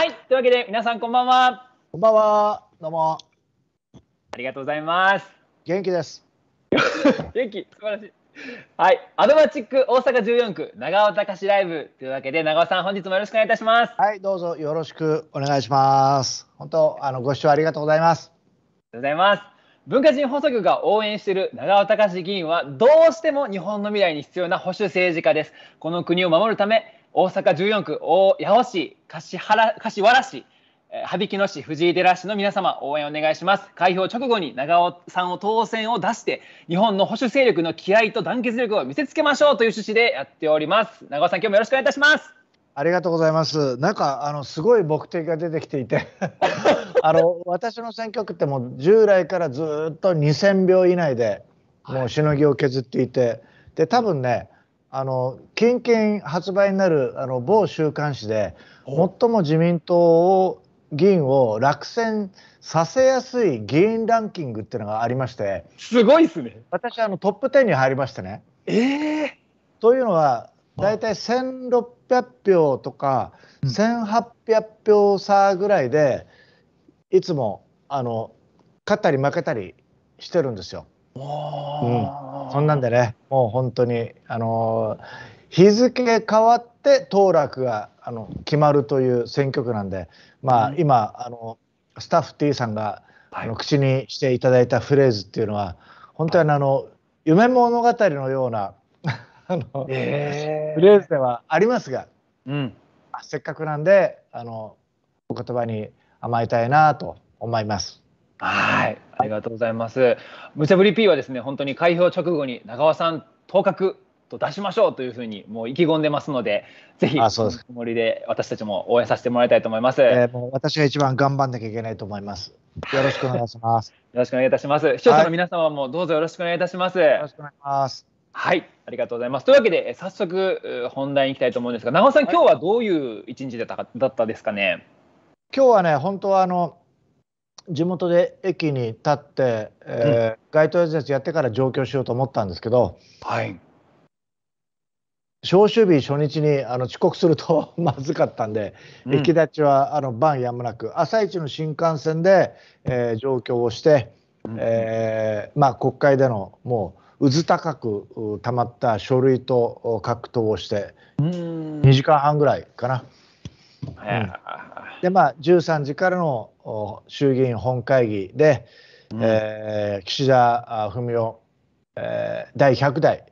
はい。というわけで、皆さんこんばんは。こんばんは。どうも。ありがとうございます。元気です。元気、素晴らしい。はい。アドマチック大阪14区長尾隆ライブというわけで、長尾さん、本日もよろしくお願いいたします。はい、どうぞよろしくお願いします。本当、あの、ご視聴ありがとうございます。ありがとうございます。文化人放送局が応援している長尾隆議員はどうしても日本の未来に必要な保守政治家です。この国を守るため大阪14区大八尾市柏原柏原市えー羽曳野市藤井寺市の皆様応援お願いします開票直後に長尾さんを当選を出して日本の保守勢力の気合と団結力を見せつけましょうという趣旨でやっております長尾さん今日もよろしくお願いいたしますありがとうございます。なんか、あの、すごい目的が出てきていて。あの、私の選挙区ってもう従来からずっと2000票以内で。もうしのぎを削っていて。で、多分ね。あの、近々発売になる、あの、某週刊誌で。最も自民党を。議員を落選させやすい議員ランキングっていうのがありましてすごいですね私あのトップ10に入りましてね。ええというのは大体1600票とか1800票差ぐらいでいつもあの勝ったり負けたりしてるんですよ。うん、そんなんでねもう本当にあの日付変わって当落があの決まるという選挙区なんでまあ、うん、今あのスタッフ T さんが、はい、あの口にしていただいたフレーズっていうのは本当にあの、はい、夢物語のようなあの、えー、フレーズではありますが、うん、せっかくなんであのお言葉に甘えたいなと思います。はい、ありがとうございます。無茶ぶり P はですね、本当に開票直後に長尾さん当確と出しましょうというふうにもう意気込んでますので、ぜひそのつもりで私たちも応援させてもらいたいと思います。えー、もう私が一番頑張んなきゃいけないと思います。よろしくお願いします。よろしくお願いいたします。視聴者の皆様もどうぞよろしくお願いいたします。はい、よろしくお願いします。はい、ありがとうございます。というわけで早速本題に行きたいと思うんですが、長尾さん、今日はどういう一日だっただったですかね？今日はね、本当はあの地元で駅に立って、えーうん、街頭演説やってから上京しようと思ったんですけど、はい、召集日初日にあの遅刻すると まずかったんで、うん、駅立ちはあの晩やむなく朝一の新幹線で、えー、上京をして、うん、えー、まあ、国会でのもううず高くたまった書類と格闘をして2時間半ぐらいかな。うん、でまあ13時からの衆議院本会議で、うん、えー、岸田文雄、えー、第100代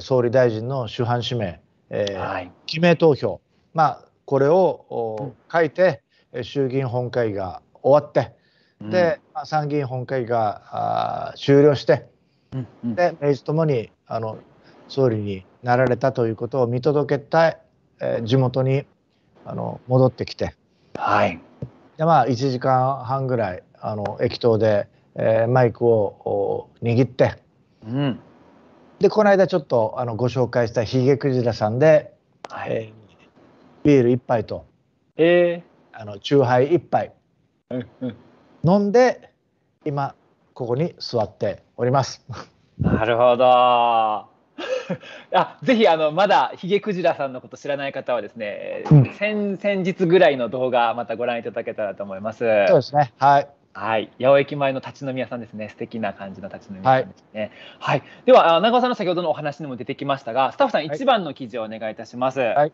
総理大臣の主犯指名、えーはい、記名投票、まあ、これを書いて、うん、衆議院本会議が終わって、うん、で、まあ、参議院本会議が終了して、うんうん、で明治ともにあの総理になられたということを見届けたい、えー、地元にあの戻ってきて、はい、でまあ1時間半ぐらいあの駅頭で、えー、マイクを握って、うん、でこの間ちょっとあのご紹介したヒゲクジラさんで、はい、えー、ビール1杯と、えー、あのチューハイ1杯、うんうん、飲んで今ここに座っております。なるほど。あぜひあのまだヒゲクジラさんのこと知らない方はですね、うん、先先日ぐらいの動画またご覧いただけたらと思います。そうですね。はい。はい、八尾駅前の立ち飲み屋さんですね。素敵な感じの立ち飲み屋さんですね。はい、はい、では長尾さんの先ほどのお話にも出てきましたが、スタッフさん一番の記事をお願いいたします。はい。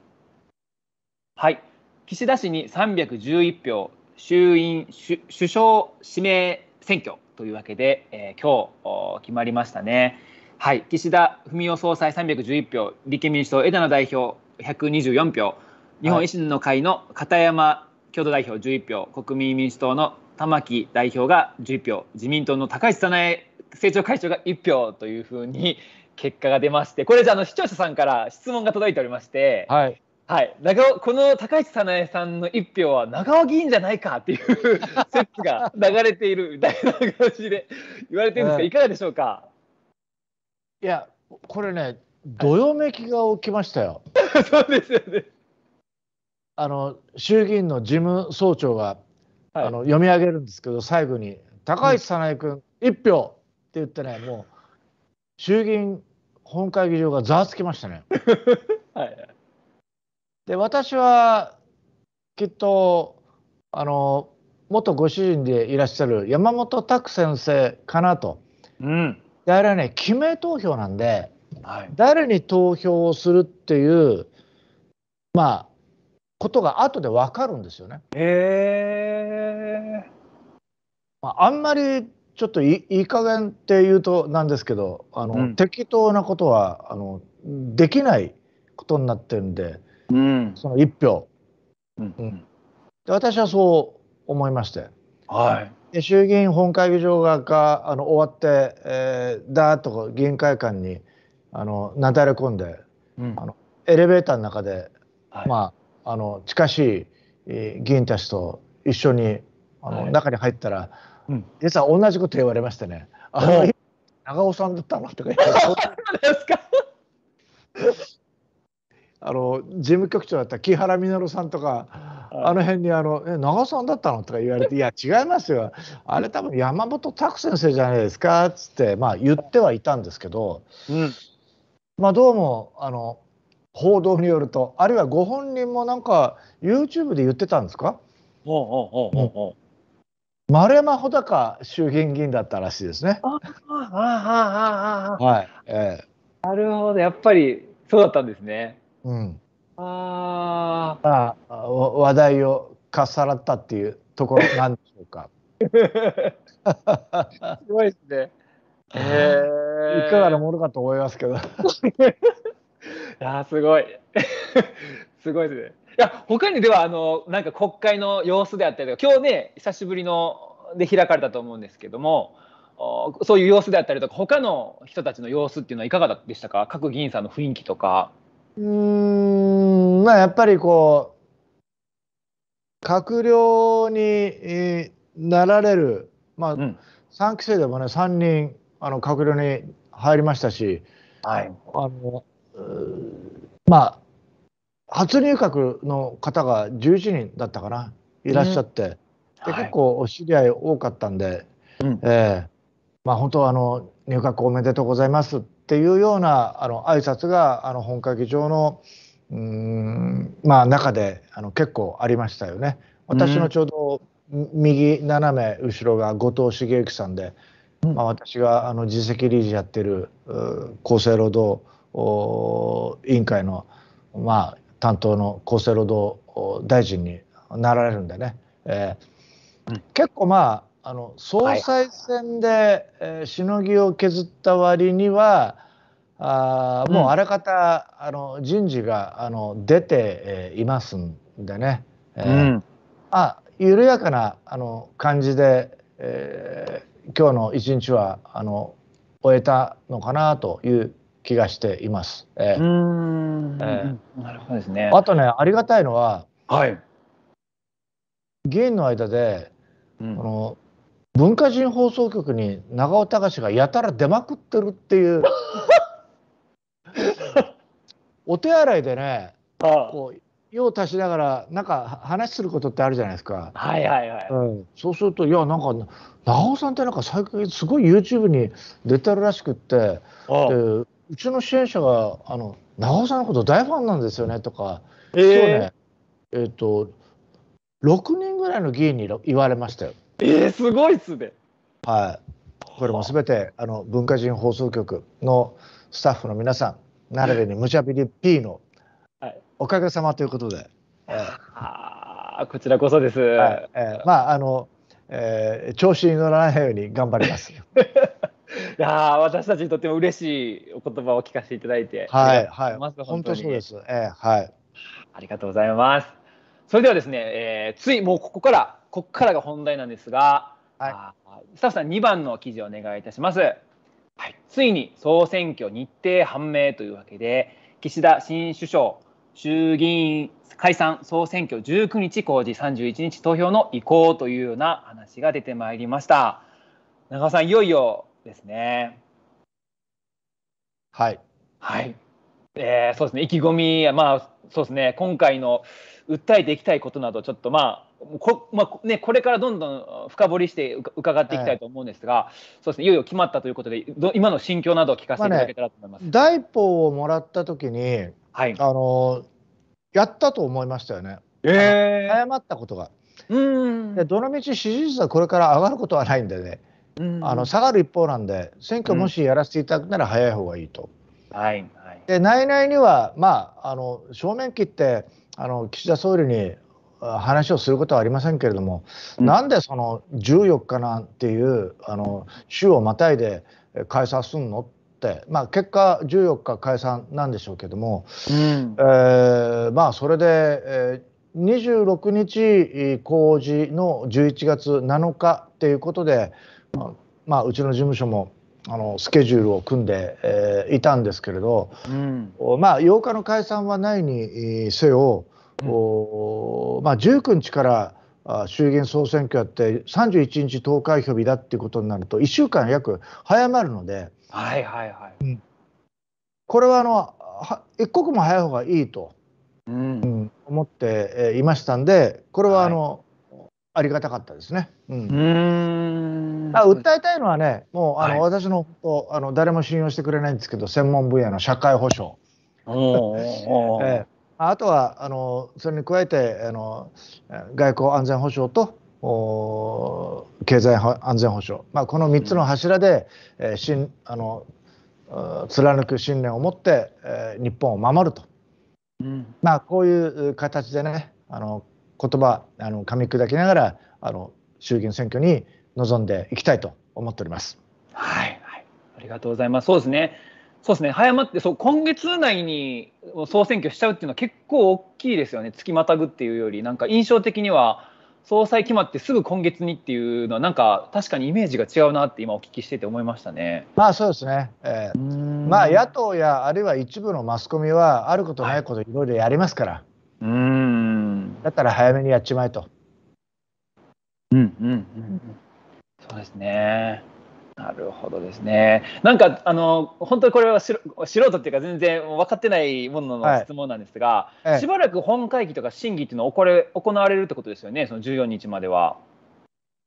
はい、岸田氏に311票、衆院首相指名選挙というわけで、えー、今日決まりましたね。はい、岸田文雄総裁311票、立憲民主党枝野代表124票、日本維新の会の片山共同代表11票、国民民主党の玉木代表が11票、自民党の高市早苗政調会長が1票というふうに 結果が出まして、これじゃあの視聴者さんから質問が届いておりまして、はい、はい、長尾この高市早苗さんの1票は長尾議員じゃないかっていう 説が流れているみたいな感じで言われてるんですが、いかがでしょうか？いや、これね、どよめきが起きましたよ。そうですよね。あの衆議院の事務総長が、はい、あの読み上げるんですけど、最後に高市早苗君1票って言ってね、もう衆議院本会議場がざわつきましたね。はい、で、私はきっとあの元ご主人でいらっしゃる山本拓先生かなと。うん。であれはね記名投票なんではい。誰に投票をするっていうまあことが後で分かるんですよね。へえ。まあ、あんまりちょっといいい加減って言うとなんですけどあの、うん適当なことはあのできないことになってるんでうん。その1票うん。うん。で私はそう思いましてはい。で衆議院本会議場ががあの終わって、えー、だーっと議員会館にあのなだれ込んでうん。あのエレベーターの中で、はい。まああの近しい、えー議員たちと一緒にあの、はい。中に入ったら、うん。実は同じこと言われましてね「あの長尾さんだったの?」とか言って。あの事務局長だった木原稔さんとか、あの辺にあの「え長尾さんだったの?」とか言われて「いや違いますよあれ多分山本拓先生じゃないですか」っつってまあ言ってはいたんですけどうん。まあどうもあの報道によるとあるいはご本人もなんか YouTube で言ってたんですか？丸山穂高衆議院議員だったらしいですね。ああああああはい、ええなるほどやっぱりそうだったんですね。うん、あまあわ話題をかっさらったっていうところなんでしょうか。あ すごいですね。へえいかがなものかと思いますけど。いやーすごい すごいですね。いや他にではあのなんか国会の様子であったりとか今日ね久しぶりので開かれたと思うんですけどもおそういう様子であったりとか他の人たちの様子っていうのはいかがでしたか？各議員さんの雰囲気とか。うーんまあやっぱりこう閣僚にえーなられる、まあうん。3期生でもね3人あの閣僚に入りましたしはい、あのうーまあ初入閣の方が11人だったかないらっしゃって、で結構お知り合い多かったんで、うん。ええまあ本当はあの入閣おめでとうございますっていうようなあの挨拶があの本会議場のうーんまあ中であの結構ありましたよね。私のちょうど右斜め後ろが後藤茂之さんで、うん。まあ、私があの次席理事やってるう厚生労働お委員会の、まあ、担当の厚生労働お大臣になられるんでね、えーうん。結構まああの総裁選で、えーしのぎを削った割にはあーもうあらかた、あの人事があの出て、えーいますんでね、えーうん。あ緩やかなあの感じで、えー今日の一日はあの終えたのかなという気がしています。えーうん。えなるほどですね。あとねありがたいのははい。議員の間でうん。この文化人放送局に長尾隆がやたら出まくってるっていう お手洗いでねあこう用を足しながらなんか話することってあるじゃないですか。はいはいはい。うん、そうするといやなんか長尾さんってなんか最近すごい YouTube に出てるらしくってあでうちの支援者があの長尾さんのこと大ファンなんですよねとか、え今日ーねえっ、と6人ぐらいの議員に言われましたよ。えー、すごいっすね。はい、これもすべてあの文化人放送局のスタッフの皆さん並びに無茶びり P のはいおかげさまということで、えーああ、こちらこそです。はいえーまああの、えー調子に乗らないように頑張ります。いやー私たちにとっても嬉しいお言葉を聞かせていただいて。はいはい本当そうにです。えーはいありがとうございます。それではですね、えーついもうここから、ここからが本題なんですが、はいスタッフさん2番の記事をお願いいたします。はい、ついに総選挙日程判明というわけで、岸田新首相、衆議院解散総選挙19日公示31日投票の意向というような話が出てまいりました。長尾さん、いよいよですね。はいはい。えーそうですね、意気込み、まあ、そうですね、今回の訴えていきたいことなど、ちょっとまあ、こまあね、これからどんどん深掘りして伺っていきたいと思うんですが、そうですね、いよいよ決まったということで、ど今の心境などを聞かせていただけたらと思います。第一報をもらった時にはい。あのやったと思いましたよね。え誤ったことが。うんでどのみち支持率はこれから上がることはないんでね、うんあの下がる一方なんで、選挙もしやらせていただくなら早い方がいいと。はいはい。で内々には、まあ、あの正面切ってあの岸田総理にあ話をすることはありませんけれども、うん。なんでその14日なんていうあの週をまたいでえ解散すんのって、まあ、結果14日解散なんでしょうけども、うん。えーまあそれで、えー26日公示の11月7日っていうことで、まあまあ、うちの事務所もあのスケジュールを組んで、えーいたんですけれど、うん。おまあ、8日の解散はないにえーせよ、うんおまあ、19日からあ衆議院総選挙やって31日投開票日だっていうことになると1週間約早まるのではいはいはい。これはあのは一刻も早い方がいいと、ううんん思ってえーいましたんでこれはあの、ありがたかったですね。うん。うん。あ訴えたいのはね、もうあの、はい。私のあの誰も信用してくれないんですけど、専門分野の社会保障、おーおー ええあとはあのそれに加えてあのえ外交安全保障とお経済安全保障、まあ、この3つの柱で、えーしんあのあ貫く信念を持って、えー日本を守ると、うんまあ、こういう形でねあの言葉あの噛み砕きながらあの衆議院選挙に臨んでいきたいと思っております。はいはい。ありがとうございます。そうですね。そうですね。早まって、そう今月内に総選挙しちゃうっていうのは結構大きいですよね。月またぐっていうより、なんか印象的には総裁決まってすぐ今月にっていうのはなんか確かにイメージが違うなって今お聞きしてて思いましたね。まあそうですね、えーまあ野党やあるいは一部のマスコミはあることないこといろいろやりますから、うーん。だったら早めにやっちまえと。うんうんうんうん。そうですね。なるほどですね。なんかあの本当にこれは素素人っていうか全然分かってないものの質問なんですが、ええしばらく本会議とか審議っていうのは行れ行われるってことですよね？その14日までは。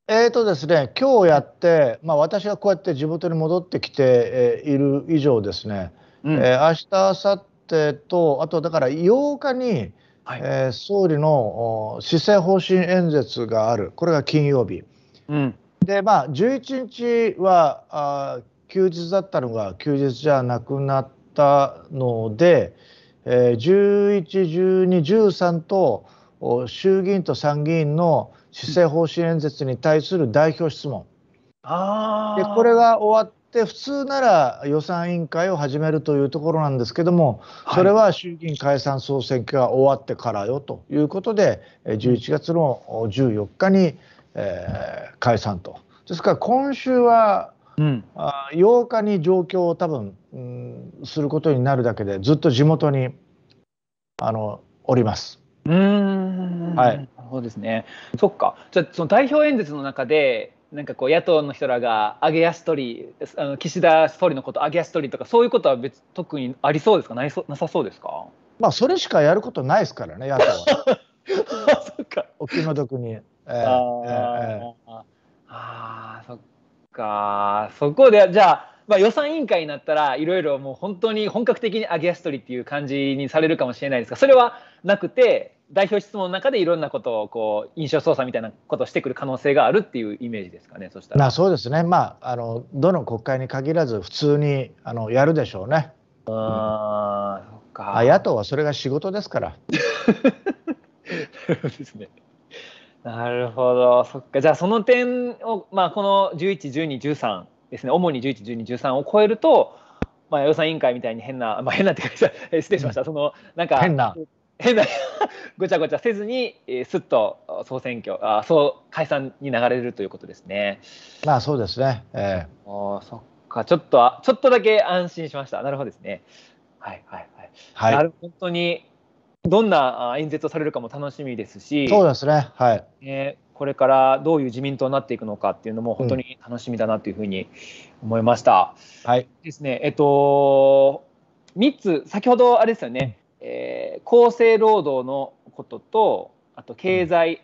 えーとですね、今日やって、まあ、私がこうやって地元に戻ってきて、えーいる以上ですね、うんえー明日明後日と、あとだから8日に、はい。えー総理のお施政方針演説がある、これが金曜日。うん。で、まあ、11日はあー休日だったのが休日じゃなくなったので、えー11、12、13とお衆議院と参議院の施政方針演説に対する代表質問。ああ。でこれが終わって普通なら予算委員会を始めるというところなんですけども、それは衆議院解散総選挙が終わってからよということで、えー11月のお14日に、えー解散と。ですから今週はうん。あ8日に状況を多分、うん、することになるだけでずっと地元にあのおります。うーん。はいなるほどですね。そっか。じゃあその代表演説の中で。なんかこう野党の人らが上げ足取りあの岸田総理のこと上げ足取りとかそういうことは別特にありそうですか？ないそなさそうですか？まあそれしかやることないですからね野党は そっかお気の毒に。えーあえーあーそっかそこでじゃあ、まあ、予算委員会になったらいろいろもう本当に本格的に上げ足取りっていう感じにされるかもしれないですがそれはなくて代表質問の中でいろんなことをこう印象操作みたいなことをしてくる可能性があるっていうイメージですかねそしたら。まあそうですね、まあ、あのどの国会に限らず、普通にあのやるでしょうね。あーそっかあ野党はそれが仕事ですから。そうですね。なるほど、そっか、じゃあその点を、まあ、この11、12、13ですね、主に11、12、13を超えると、まあ、予算委員会みたいに変な、まあ、変なっていうか、え 失礼しました、そのなんか、変な変な ごちゃごちゃせずに、えーすっと総選挙あ、そう解散に流れるということですね。まあそうですね。えあーそっか、ちょっとあ、ちょっとだけ安心しました。なるほどですね。はいはいはい。ーはい、なる本当にどんなあ演説をされるかも楽しみですし、そうですね。はい。ね、これからどういう自民党になっていくのかっていうのも本当に楽しみだなというふうに思いました。はい。ですね、えっと、3つ、先ほどあれですよね、えー厚生労働のことと、あと経済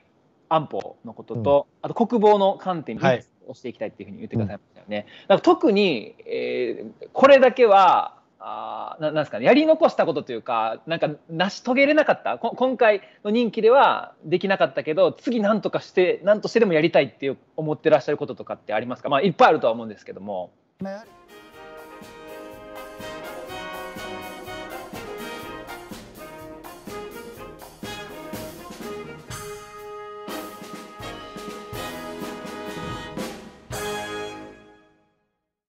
安保のことと、あと国防の観点にはい3つ押していきたいっていうふうに言ってくださいましたよね。だから特に、えーこれだけはななんですかねやり残したことというかなんか成し遂げれなかった。今回の任期ではできなかったけど次何とかして何としてでもやりたいっていう思ってらっしゃることとかってありますか？まあいっぱいあるとは思うんですけども。